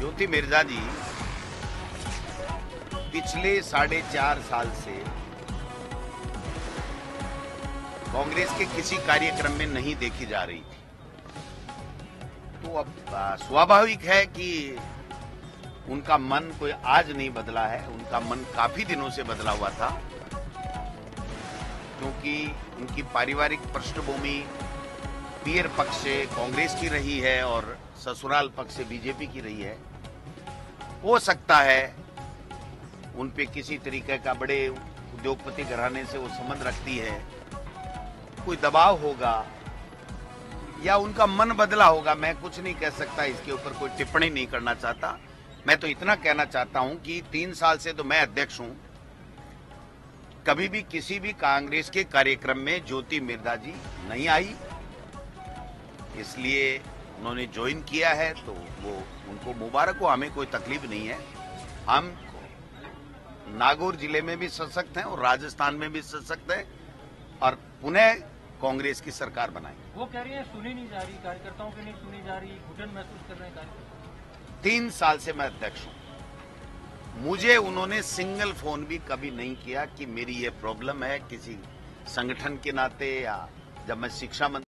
मिर्ज़ा जी, पिछले साढ़े चार साल से कांग्रेस के किसी कार्यक्रम में नहीं देखी जा रही थी। तो अब स्वाभाविक है कि उनका मन कोई आज नहीं बदला है, उनका मन काफ़ी दिनों से बदला हुआ था, क्योंकि उनकी पारिवारिक पृष्ठभूमि पीर पक्ष से कांग्रेस की रही है और ससुराल पक्ष से बीजेपी की रही है। हो सकता है उन पे किसी तरीके का बड़े उद्योगपति घराने से वो संबंध रखती है। कोई दबाव होगा या उनका मन बदला होगा, मैं कुछ नहीं कह सकता, इसके ऊपर कोई टिप्पणी नहीं करना चाहता। मैं तो इतना कहना चाहता हूँ कि तीन साल से तो मैं अध्यक्ष हूँ। कभी भी किसी भी कांग्रेस के कार्यक्रम में ज्योति मिर्दा जी नहीं आई, इसलिए उन्होंने ज्वाइन किया है तो वो उनको मुबारक हो हमें कोई तकलीफ़ नहीं है। हम नागौर ज़िले में भी सशक्त हैं और राजस्थान में भी सशक्त हैं और पुनः कांग्रेस की सरकार बनाए। वो कह रही है सुनी नहीं जा रही कार्यकर्ताओं की नहीं सुनी जा रही घुटन महसूस कर रहे हैं तीन साल से मैं अध्यक्ष हूँ। मुझे उन्होंने सिंगल फ़ोन भी कभी नहीं किया कि मेरी ये प्रॉब्लम है किसी संगठन के नाते या जब मैं शिक्षा मंत्री